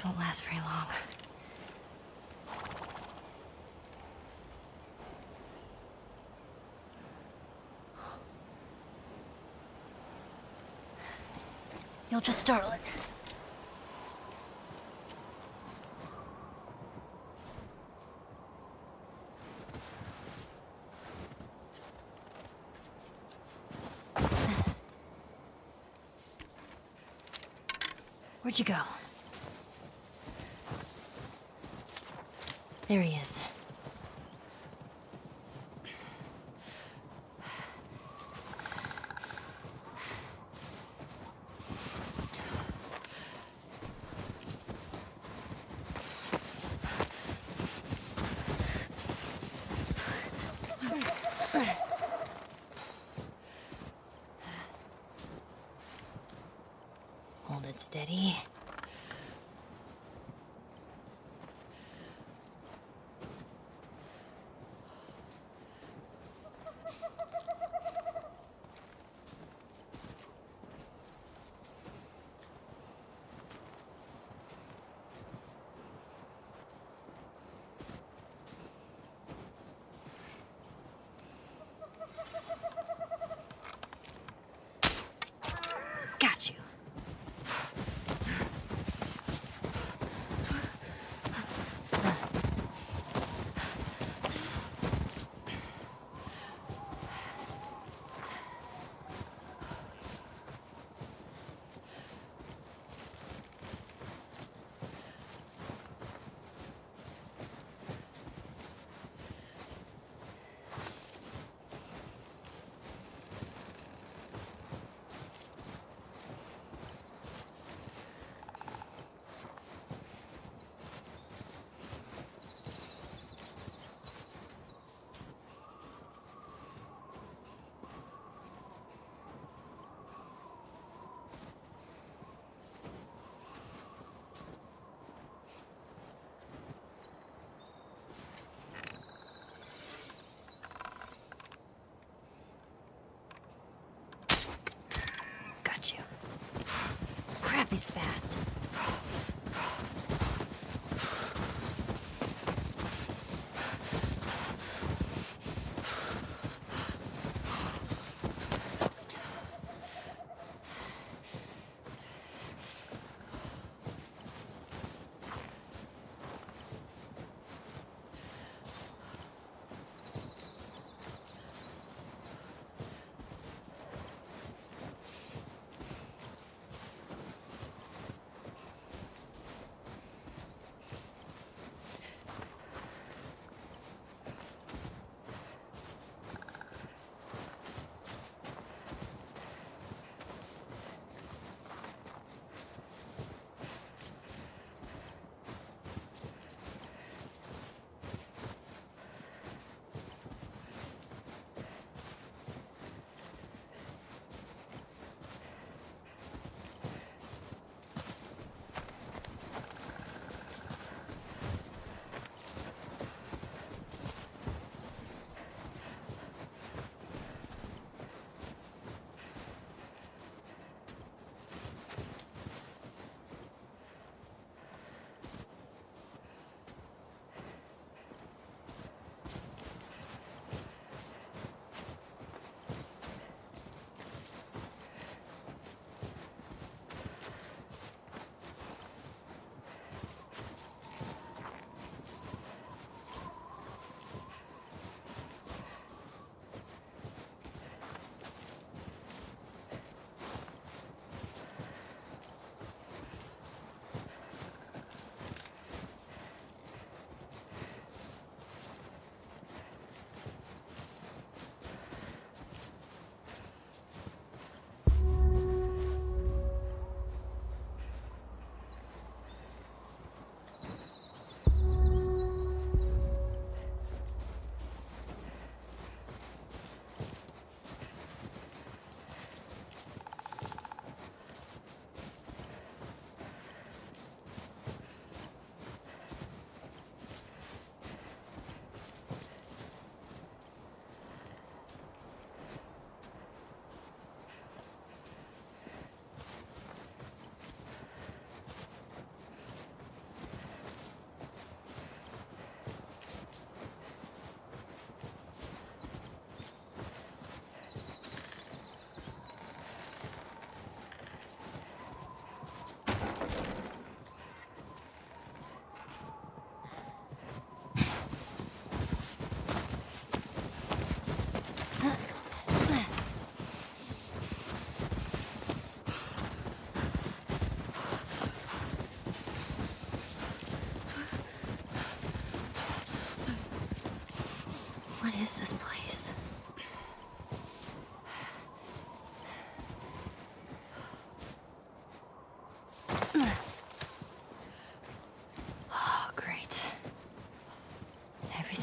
This won't last very long. You'll just startle it. Where'd you go? There he is.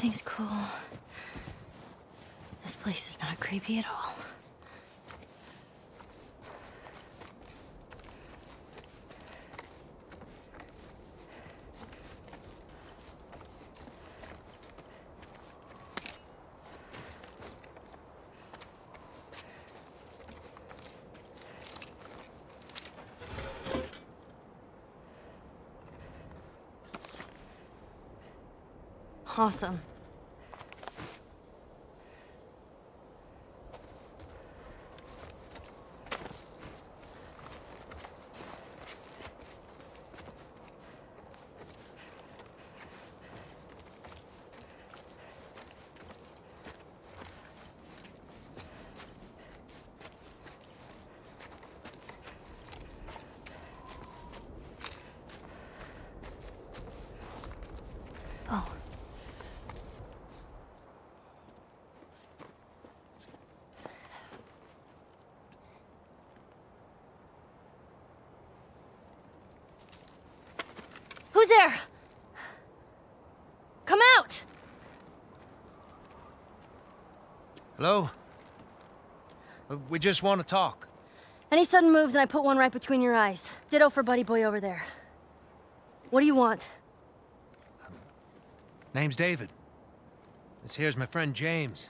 Everything's cool. This place is not creepy at all. Awesome. Who's there? Come out! Hello? Uh, We just want to talk. Any sudden moves and I put one right between your eyes. Ditto for buddy boy over there. What do you want? Name's David. This here's my friend James.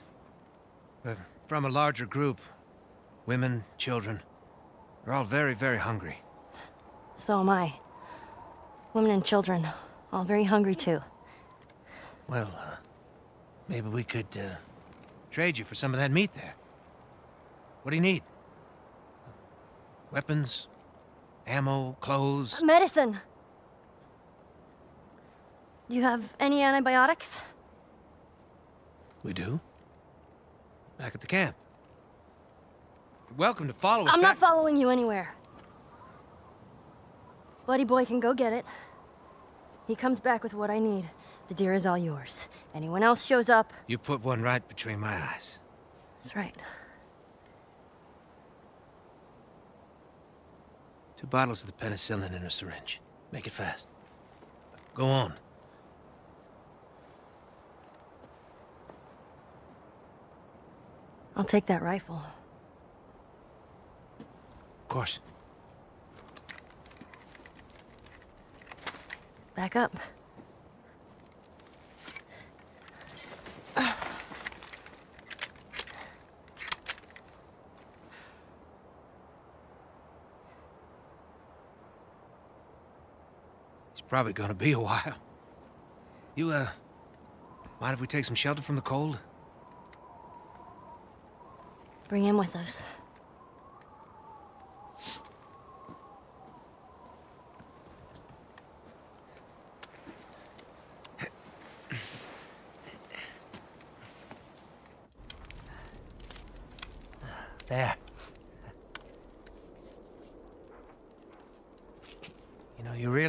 We're from a larger group. Women, children. They're all very, very hungry. So am I. Women and children, all very hungry too. Well, uh, maybe we could, uh, trade you for some of that meat there. What do you need? Weapons? Ammo? Clothes? Medicine! Do you have any antibiotics? We do. Back at the camp. You're welcome to follow us I'm back- not following you anywhere. Buddy boy can go get it. He comes back with what I need. The deer is all yours. Anyone else shows up, You put one right between my eyes. that's right. Two bottles of the penicillin in a syringe. Make it fast. Go on. I'll take that rifle. Of course. Back up. It's probably gonna be a while. You, uh, mind if we take some shelter from the cold? Bring him with us. There. You know, you really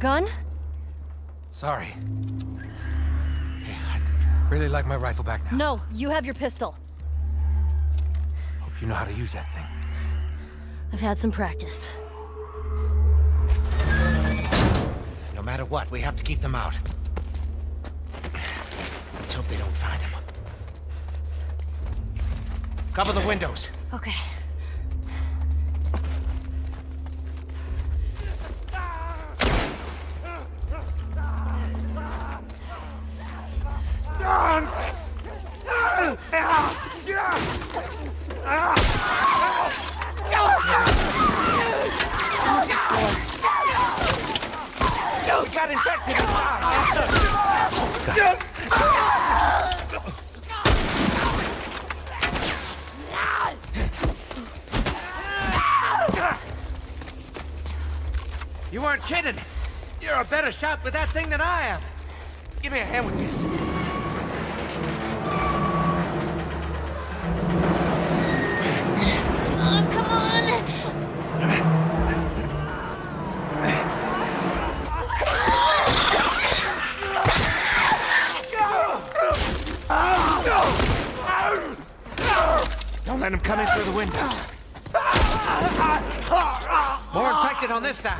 Gun? Sorry. Hey, I'd really like my rifle back now. No, you have your pistol. Hope you know how to use that thing. I've had some practice. No matter what, we have to keep them out. Let's hope they don't find him. Cover the windows. Okay. You weren't kidding! You're a better shot with that thing than I am! Give me a hand with this. Oh, come Don't let him through the windows. More infected on this side.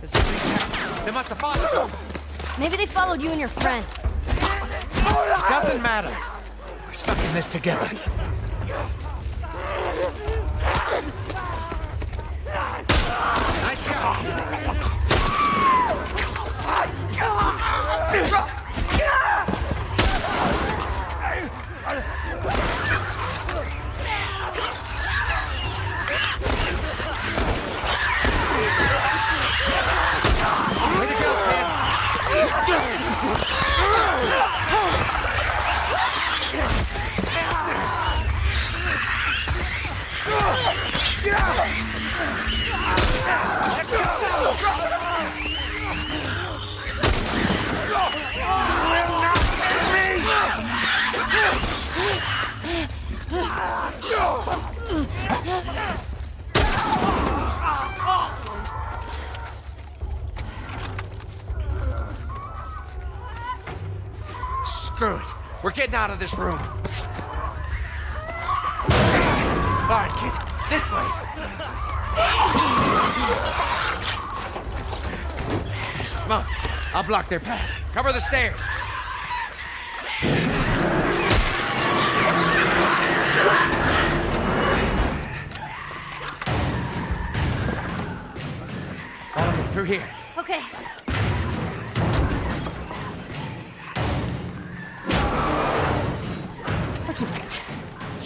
This is big They must have followed us. Maybe they followed you and your friend. Doesn't matter. We're stuck in this together. Nice shot. This room. All right, kid. This way. Come on. I'll block their path. Cover the stairs. Follow me through here. Okay.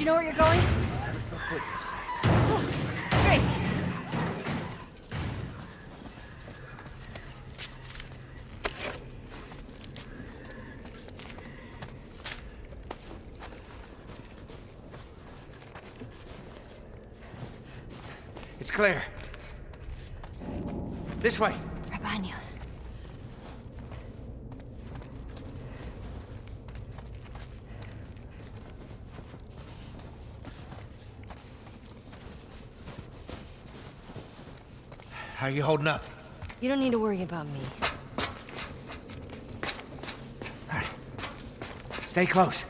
You know where you're going? Great. It's clear. This way. Right behind you. How are you holding up? You don't need to worry about me. All right. Stay close.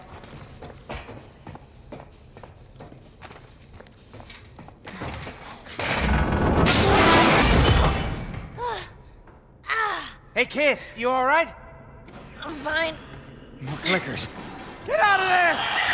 Hey, kid, you all right? I'm fine. More clickers. Get out of there!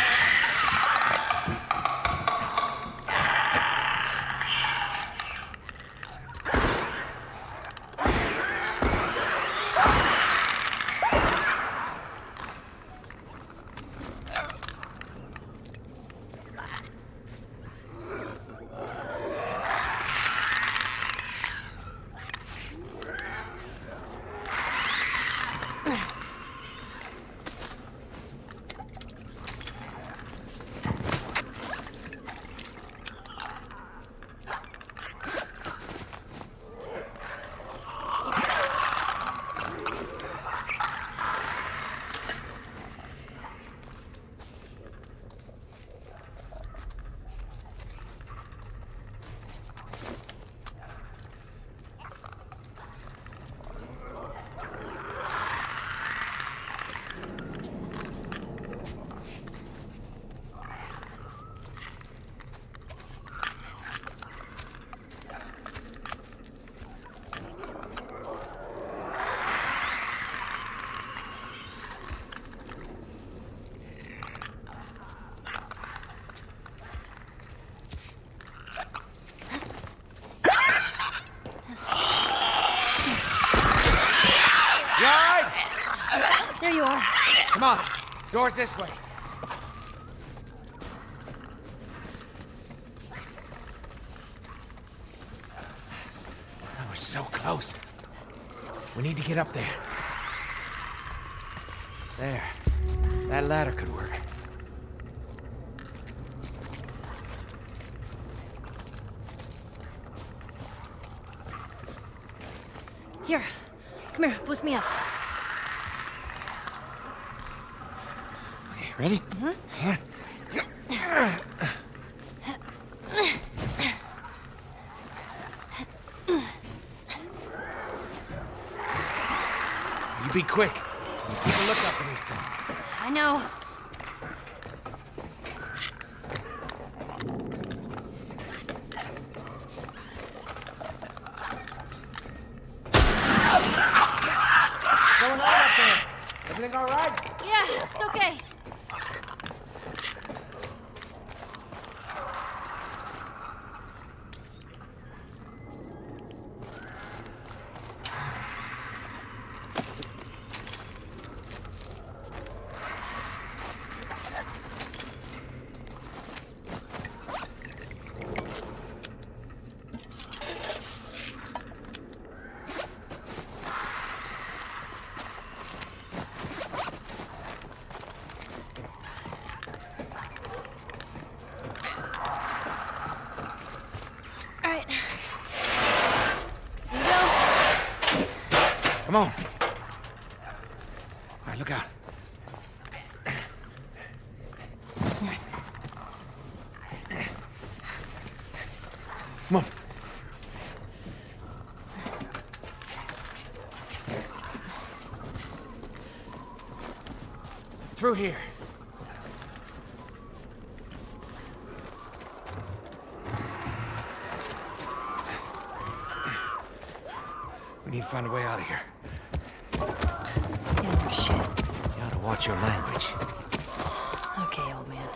You all right? There you are. Come on. Doors this way. That was so close. We need to get up there. There. That ladder could work. Here, come here, boost me up. Ready? Here. You be quick. Keep a lookout for these things. I know. What's going on up there? Everything all right? Yeah, it's okay. All right. Here we go. Come on. All right, look out. Come on. Through here. We need to find a way out of here. Yeah, no shit. You ought to watch your language. Okay, old man.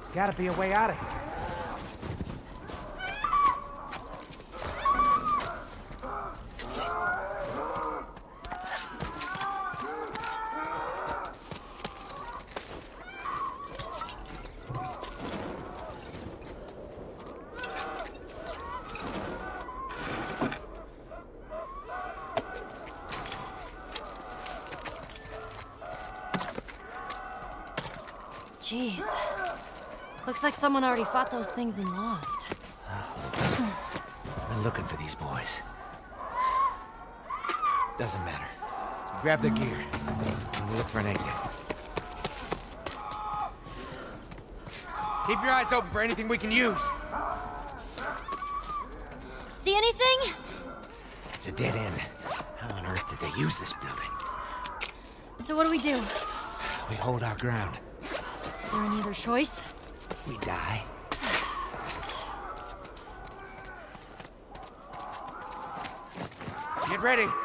There's gotta be a way out of here. Looks like someone already fought those things and lost. I've been looking for these boys. Doesn't matter. Grab the gear. And we'll look for an exit. Keep your eyes open for anything we can use. See anything? It's a dead end. How on earth did they use this building? So what do we do? We hold our ground. Is there any other choice? We die. Get ready.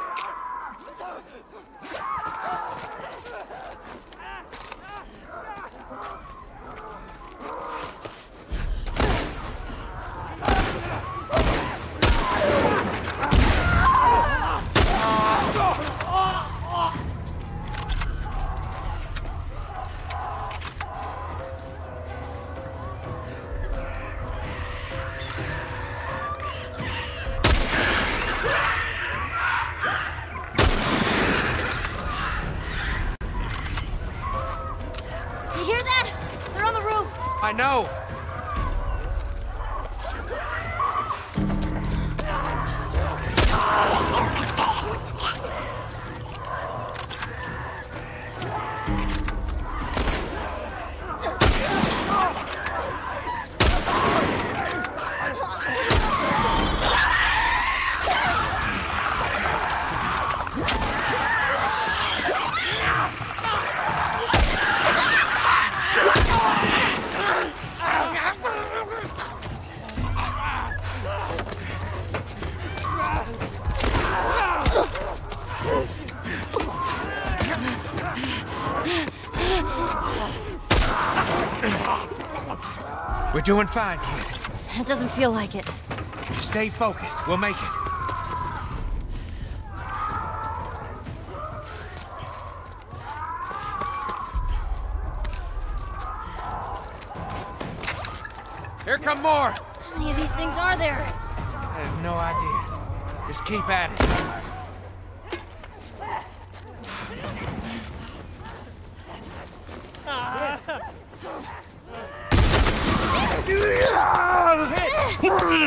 Roof. We're doing fine, kid. It doesn't feel like it. Stay focused. We'll make it. Here come more! How many of these things are there? I have no idea. Just keep at it.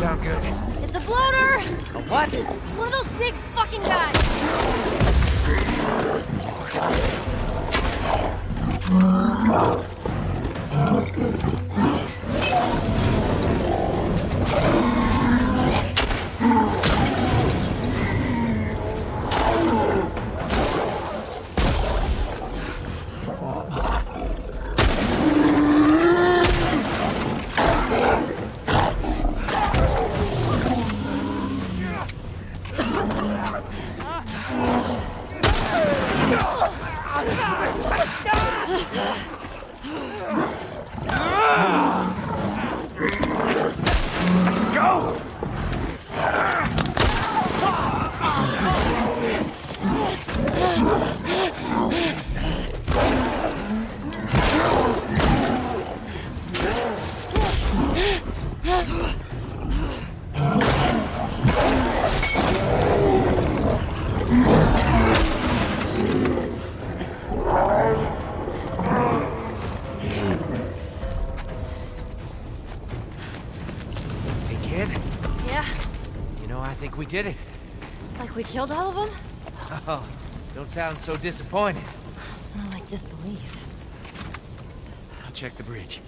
sound good. It's a bloater! A what? One of those big fucking guys! Go! Don't sound so disappointed. More like disbelief. I'll check the bridge.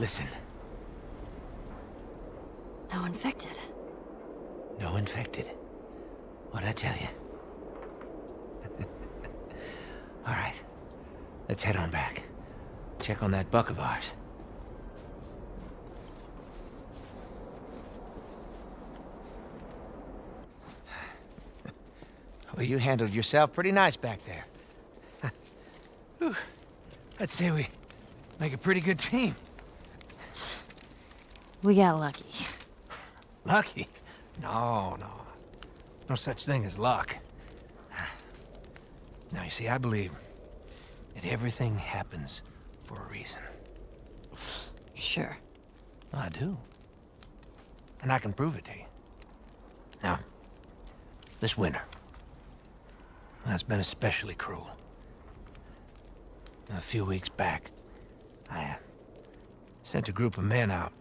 Listen, No infected. no infected. What'd I tell you? All right, let's head on back. Check on that buck of ours. Well, you handled yourself pretty nice back there. I'd say we make a pretty good team. We got lucky. Lucky? No, no. No such thing as luck. Now, you see, I believe that everything happens for a reason. Sure. I do. And I can prove it to you. Now, this winter, that's been especially cruel. A few weeks back, I uh, sent a group of men out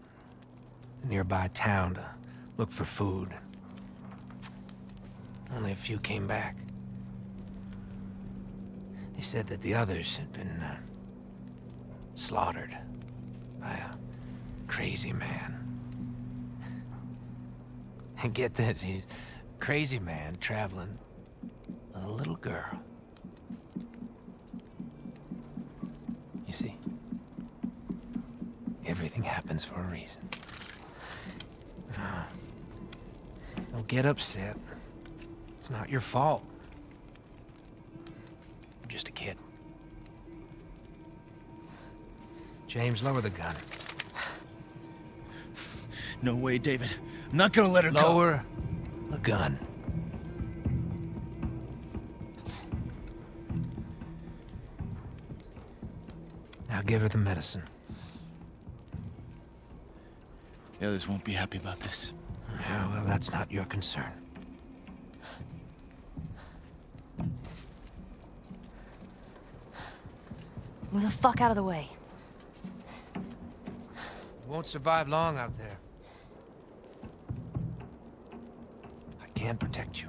nearby town to look for food. Only a few came back. They said that the others had been uh, slaughtered by a crazy man. And get this, he's a crazy man traveling with a little girl. You see, everything happens for a reason. Don't get upset. It's not your fault. I'm just a kid. James, lower the gun. No way, David. I'm not gonna let her go. Lower the gun. Now give her the medicine. The others won't be happy about this. Yeah, well, that's not your concern. Move the fuck out of the way. You won't survive long out there. I can protect you.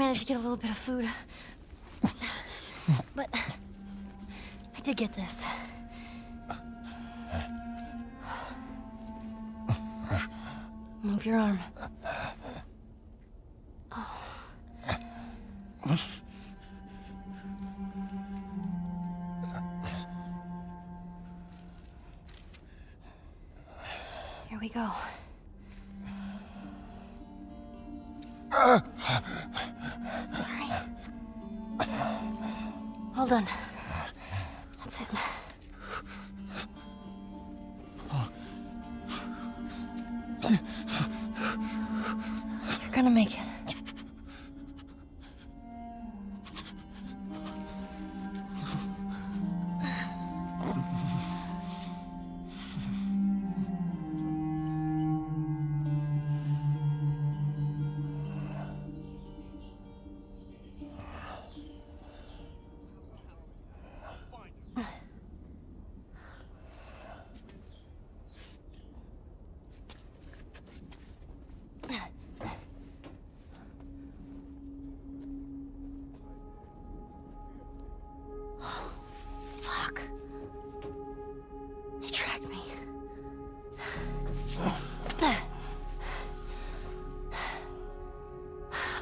managed to get a little bit of food. But I did get this. Move your arm. Here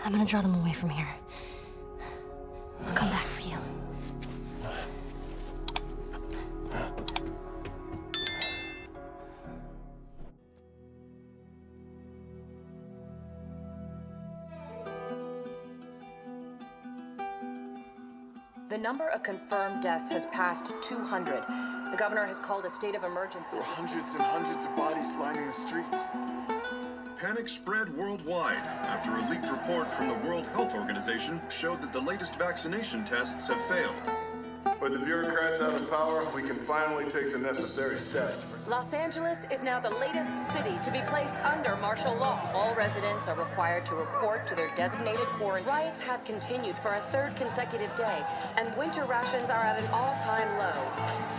I'm gonna draw them away from here. I'll come back for you. The number of confirmed deaths has passed 200. The governor has called a state of emergency. There are hundreds and hundreds of bodies lining the streets. Panic spread worldwide after a leaked report from the World Health Organization showed that the latest vaccination tests have failed. With the bureaucrats out of power, we can finally take the necessary steps. Los Angeles is now the latest city to be placed under martial law. All residents are required to report to their designated quarantine. Riots have continued for a third consecutive day, and winter rations are at an all-time low.